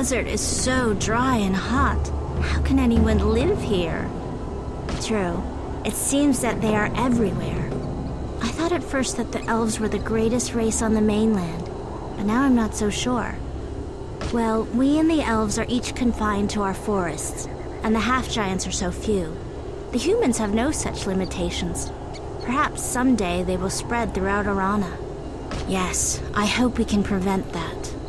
Desert is so dry and hot. How can anyone live here? True. It seems that they are everywhere. I thought at first that the elves were the greatest race on the mainland, but now I'm not so sure. Well, we and the elves are each confined to our forests, and the half-giants are so few. The humans have no such limitations. Perhaps someday they will spread throughout Aranna. Yes, I hope we can prevent that.